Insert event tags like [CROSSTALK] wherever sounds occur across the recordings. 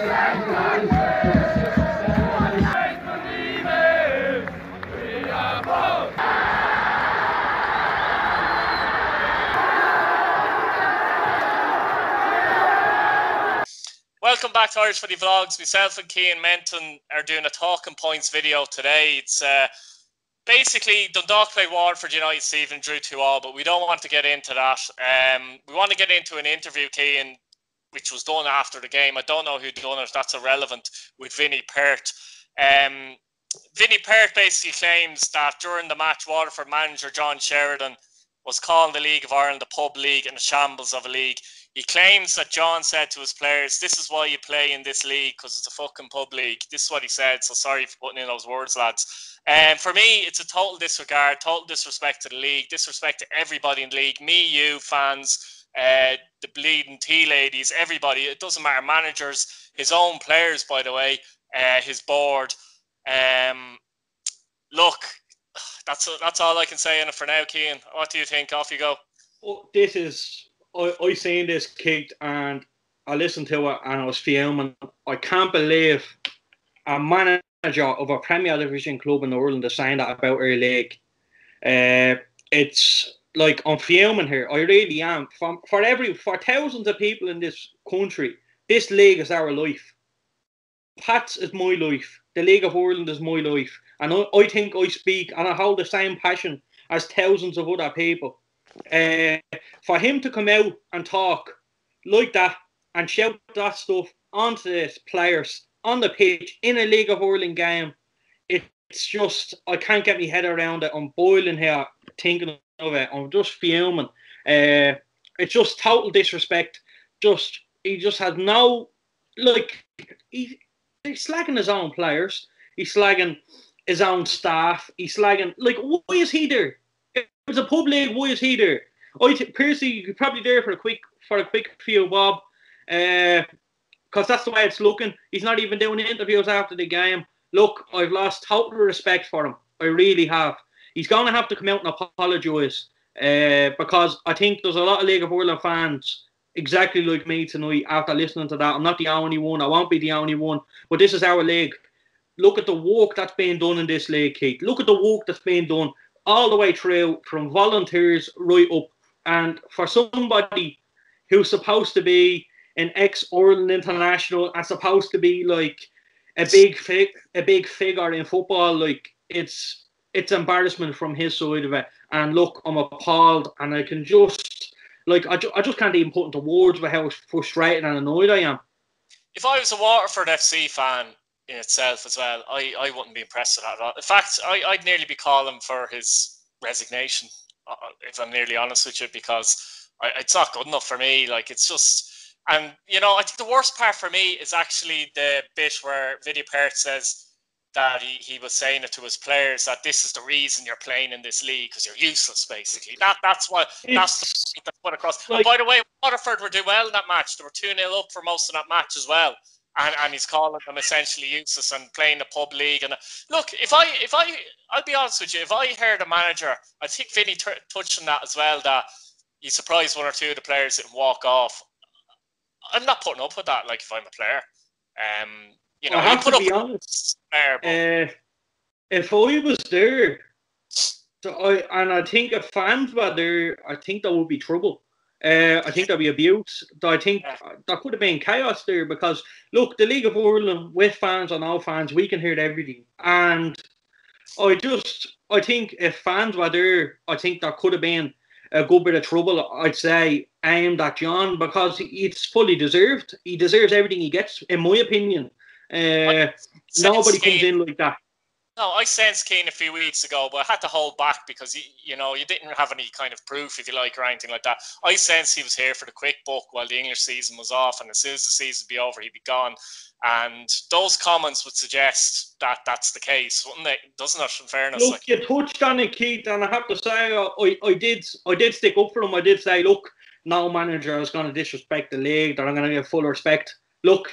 Welcome back to Irish Footy Vlogs. Myself and Cian Menton are doing a talking points video today. It's uh, basically Dundalk played Waterford United, Stephen drew 2 all, but we don't want to get into that. Um, we want to get into an interview, Cian, which was done after the game. I don't know who done it, that's irrelevant, with Vinny Perth. Um, Vinny Perth basically claims that during the match, Waterford manager John Sheridan was calling the League of Ireland a pub league and a shambles of a league. He claims that John said to his players, "This is why you play in this league because it's a fucking pub league." This is what he said. So sorry for putting in those words, lads. And um, for me, it's a total disregard, total disrespect to the league, disrespect to everybody in the league. Me, you, fans, uh, the bleeding tea ladies, everybody. It doesn't matter. Managers, his own players, by the way, uh, his board. Um, look, that's that's all I can say on it for now, Cian. What do you think? Off you go. Oh, this is I, I seen this kicked and I listened to it and I was fuming. I can't believe a manager of a Premier Division club in Ireland is saying that about our league. Uh, it's like I'm fuming here. I really am. For, for every for thousands of people in this country, this league is our life. Pats is my life. The League of Ireland is my life. And I, I think I speak and I hold the same passion as thousands of other people. Uh, for him to come out and talk like that and shout that stuff onto the players on the pitch in a League of Ireland game, it's just I can't get my head around it. I'm boiling here thinking of it. I'm just fuming. Uh, it's just total disrespect. Just he just has no like he, he's slagging his own players. He's slagging his own staff. He's slagging like why is he there? It was a pub league. Why is he there? I think Piercy, you could probably there for a quick for a quick few bob, because uh, that's the way it's looking. He's not even doing interviews after the game. Look, I've lost total respect for him. I really have. He's going to have to come out and apologise uh, because I think there's a lot of League of Ireland fans exactly like me tonight after listening to that. I'm not the only one. I won't be the only one. But this is our league. Look at the work that's being done in this league, Keith. Look at the work that's being done all the way through from volunteers right up. And for somebody who's supposed to be an ex Ireland international and supposed to be like a big fig, a big figure in football, like it's it's embarrassment from his side of it. And look, I'm appalled, and I can just like I, ju- I just can't even put into words how frustrated and annoyed I am. If I was a Waterford FC fan, in itself as well. I, I wouldn't be impressed with that at all. In fact, I, I'd nearly be calling for his resignation, uh, if I'm nearly honest with you, because I, it's not good enough for me. Like, it's just, and you know, I think the worst part for me is actually the bit where Vinny Perth says that he, he was saying it to his players that this is the reason you're playing in this league because you're useless, basically. That that's what that's, that's what across. Like, and by the way, Waterford were doing well in that match. They were 2 0 up for most of that match as well and, and he's calling them essentially useless and playing the pub league. And look, if I if I I'll be honest with you, if I heard a manager, I think Vinny t- touched on that as well that he surprised one or two of the players didn't walk off. I'm not putting up with that. Like if I'm a player, um, you know, I have to be honest. Uh, if I was there, so I and I think if fans were there, I think there would be trouble. Uh, I think there'd be abuse. I think there could have been chaos there because look, the League of Ireland with fans or no fans, we can hear everything. And I just, I think if fans were there, I think there could have been a good bit of trouble. I'd say aimed at John because it's fully deserved. He deserves everything he gets, in my opinion. Uh, nobody comes in like that. No, I sensed Cian a few weeks ago, but I had to hold back because you, you know you didn't have any kind of proof, if you like, or anything like that. I sensed he was here for the quick buck while the English season was off, and as soon as the season be over, he'd be gone. And those comments would suggest that that's the case, wouldn't they? Doesn't it? In fairness, look, like, you touched on it, Keith, and I have to say, I, I did, I did stick up for him. I did say, look, no manager is going to disrespect the league. That I'm going to give full respect. Look,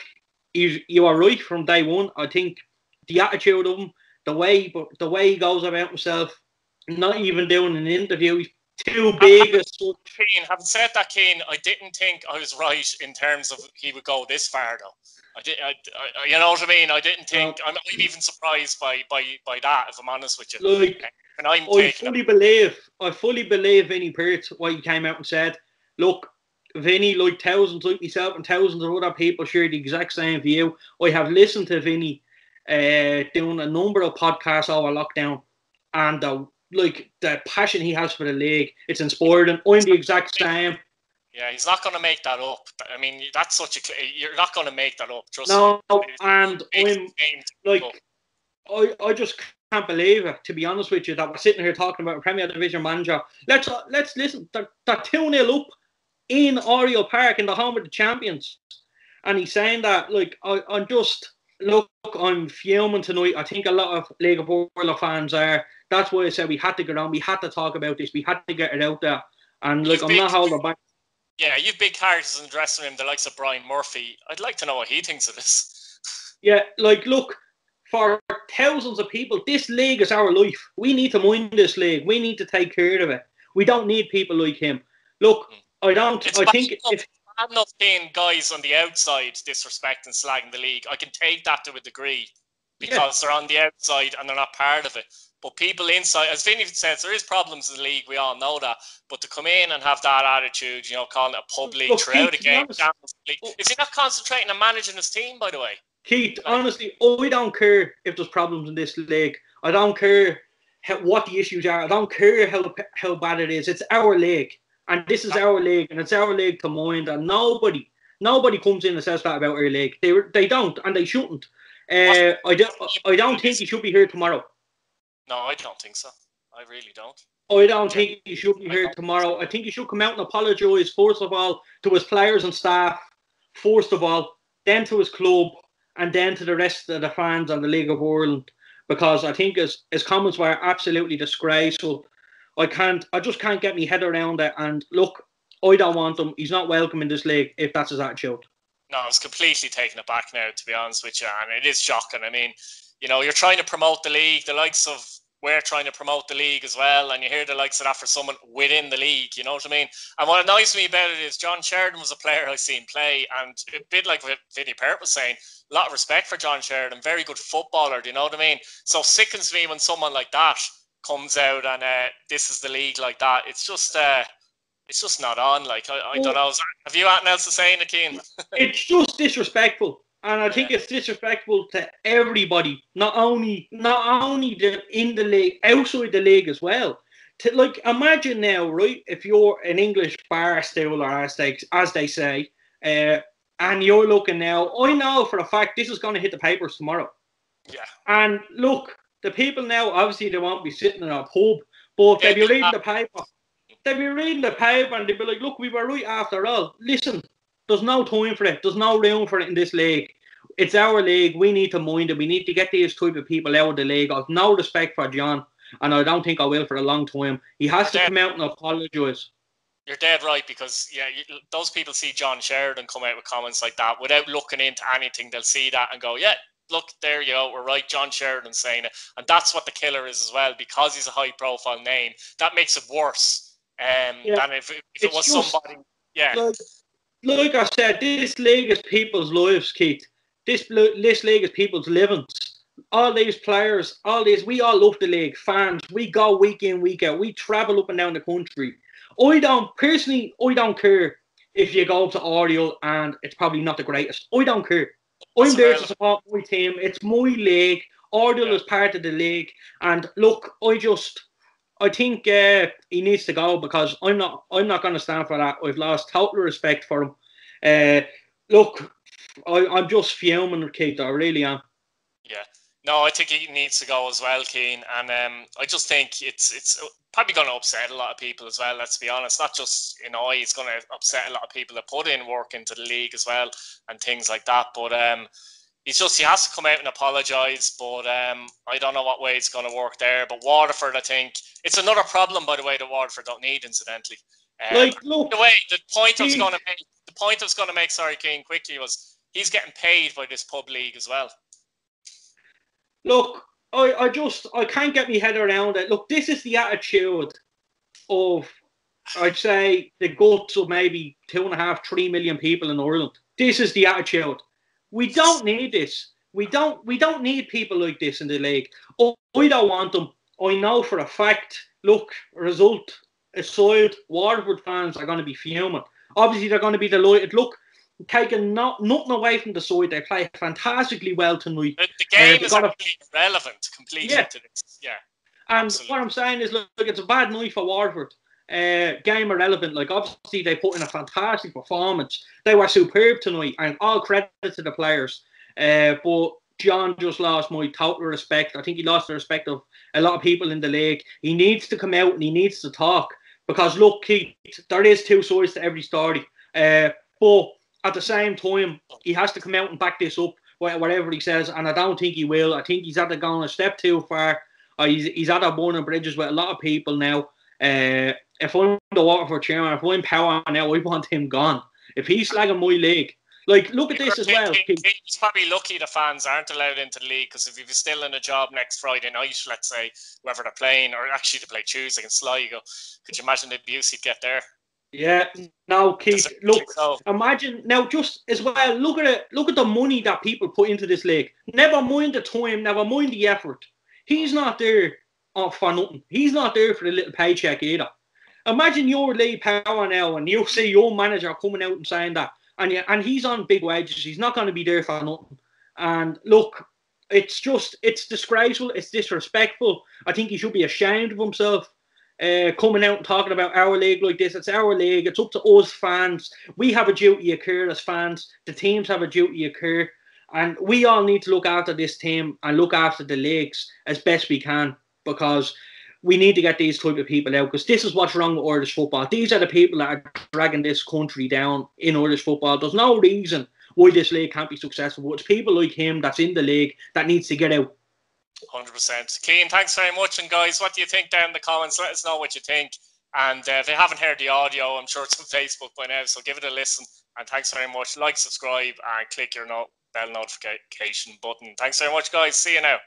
you, you are right from day one. I think the attitude of him the way the way he goes about himself, not even doing an interview, he's too big as such. Keen, having said that, Keen, I didn't think I was right in terms of he would go this far, though. I did, I, I, you know what I mean? I didn't think. I'm, I'm even surprised by by by that. If I'm honest with you, like, and I'm I fully believe, I fully believe Vinny Perth what he came out and said. Look, Vinny, like thousands like myself and thousands of other people share the exact same view. I have listened to Vinny uh, doing a number of podcasts over lockdown, and the like the passion he has for the league, it's inspired, and I'm the exact same. Yeah, he's not going to make that up. I mean, that's such a you're not going to make that up. Trust no, me. and I'm like, I I just can't believe it. To be honest with you, that we're sitting here talking about a Premier Division manager. Let's uh, let's listen. They're, they're two 0 up in Oriel Park in the home of the champions, and he's saying that like I, I'm just look, I'm fuming tonight. I think a lot of League of Ireland fans are. That's why I said we had to get on. We had to talk about this. We had to get it out there. And look, I'm not holding back. Yeah, you've big characters in the dressing room, the likes of Brian Murphy. I'd like to know what he thinks of this. Yeah, like, look, for thousands of people, this league is our life. We need to mind this league. We need to take care of it. We don't need people like him. Look, hmm. I don't. It's I think if I'm not seeing guys on the outside disrespecting and slagging the league. I can take that to a degree because yeah. they're on the outside and they're not part of it. But people inside, as Vinny says, there is problems in the league. We all know that. But to come in and have that attitude, you know, calling it a pub league Look, throughout Keith, a game, oh. is he not concentrating on managing his team? By the way, Keith, like, honestly, oh, I don't care if there's problems in this league. I don't care how, what the issues are. I don't care how how bad it is. It's our league. And this is our league, and it's our league to mind. And nobody, nobody comes in and says that about our league. They they don't, and they shouldn't. Uh, I don't. I don't think he should be here tomorrow. No, I don't think so. I really don't. I don't think he should be here tomorrow. I think he should come out and apologise first of all to his players and staff, first of all, then to his club, and then to the rest of the fans and the League of Ireland. Because I think his, his comments were absolutely disgraceful I can't. I just can't get my head around it. And look, I don't want him. He's not welcome in this league if that's his attitude. No, I was completely taken aback now, to be honest with you, and it is shocking. I mean, you know, you're trying to promote the league. The likes of we're trying to promote the league as well, and you hear the likes of that for someone within the league. You know what I mean? And what annoys me about it is John Sheridan was a player I've seen play, and a bit like what Vinny Perth was saying, a lot of respect for John Sheridan, very good footballer. Do you know what I mean? So sickens me when someone like that comes out and uh, this is the league like that. It's just uh, it's just not on. Like I, I don't know. Have you anything else to say, Nakeen? [LAUGHS] it's just disrespectful, and I think it's disrespectful to everybody. Not only not only the, in the league, outside the league as well. To like imagine now, right? If you're an English bar or as they as they say, uh, and you're looking now, I know for a fact this is going to hit the papers tomorrow. Yeah. And look, the people now obviously they won't be sitting in a pub, but they'll be reading the paper. They'll be reading the paper and they'll be like, look, we were right after all. Listen, there's no time for it. There's no room for it in this league. It's our league. We need to mind it. We need to get these type of people out of the league. I've no respect for John, and I don't think I will for a long time. He has to come out and apologise. You're dead right because yeah, you, those people see John Sheridan come out with comments like that without looking into anything. They'll see that and go, yeah, look, there you go, we're right, John Sheridan saying it. And that's what the killer is as well, because he's a high profile name. That makes it worse um, yeah. than if, if it was just, somebody. Yeah. Like, like, I said, this league is people's lives, Keith. This, this league is people's livings. All these players, all these, we all love the league, fans. We go week in, week out. We travel up and down the country. I don't, personally, I don't care if you go to Oriel and it's probably not the greatest. I don't care. I'm there to support my team. It's my league. Oriel yeah. is part of the league. And look, I just I think uh, he needs to go because I'm not I'm not going to stand for that. I've lost total respect for him. Uh, look, I, I'm just fuming, Keith. I really am. Yeah. No, I think he needs to go as well, Cian. And um, I just think it's it's probably going to upset a lot of people as well. Let's be honest. Not just you know, it's going to upset a lot of people that put in work into the league as well and things like that. But um, he's just he has to come out and apologise. But um, I don't know what way it's going to work there. But Waterford, I think it's another problem, by the way, that Waterford don't need, incidentally. Um, like, look, the way the point I was going to make, the point I was going to make, sorry, Cian, quickly was he's getting paid by this pub league as well. Look, I, I just I can't get my head around it. Look, this is the attitude of I'd say the guts of maybe two and a half, three million people in Ireland. This is the attitude. We don't need this. We don't. We don't need people like this in the league. Oh, I don't want them. I know for a fact. Look, result aside, Waterford fans are going to be fuming. Obviously, they're going to be delighted. Look, taking not nothing away from the side. They play fantastically well tonight. The, the game uh, is a, relevant completely yeah. to this. Yeah. And absolutely. what I'm saying is, look, it's a bad night for Waterford. Uh, game irrelevant. Like obviously they put in a fantastic performance. They were superb tonight, and all credit to the players. Uh, but John just lost my total respect. I think he lost the respect of a lot of people in the league. He needs to come out and he needs to talk because look, Keith, there is two sides to every story. Uh, but at the same time, he has to come out and back this up, whatever he says. And I don't think he will. I think he's either gone a step too far. Uh, he's he's a burning bridges with a lot of people now. Uh, if I'm the Waterford chairman, if I'm power now, I want him gone. If he's slagging my league, like look at this as well. He's probably lucky the fans aren't allowed into the league because if he was still in a job next Friday night, let's say whoever they're playing, or actually to play Tuesday against Sligo, could you imagine the abuse he'd get there? Yeah. Now, Keith, look. Imagine now, just as well. Look at it. Look at the money that people put into this league. Never mind the time. Never mind the effort. He's not there uh, for nothing. He's not there for the little paycheck either. Imagine your league power now, and you see your manager coming out and saying that, and yeah, and he's on big wages. He's not going to be there for nothing. And look, it's just it's disgraceful. It's disrespectful. I think he should be ashamed of himself uh, coming out and talking about our league like this. It's our league. It's up to us fans. We have a duty to care as fans. The teams have a duty to care. And we all need to look after this team and look after the leagues as best we can because we need to get these type of people out because this is what's wrong with Irish football. These are the people that are dragging this country down in Irish football. There's no reason why this league can't be successful. It's people like him that's in the league that needs to get out. 100%. Cian, thanks very much. And guys, what do you think down in the comments? Let us know what you think. And uh, if you haven't heard the audio, I'm sure it's on [LAUGHS] Facebook by now. So give it a listen. And thanks very much. Like, subscribe, and click your no- bell notification button. Thanks very much, guys. See you now.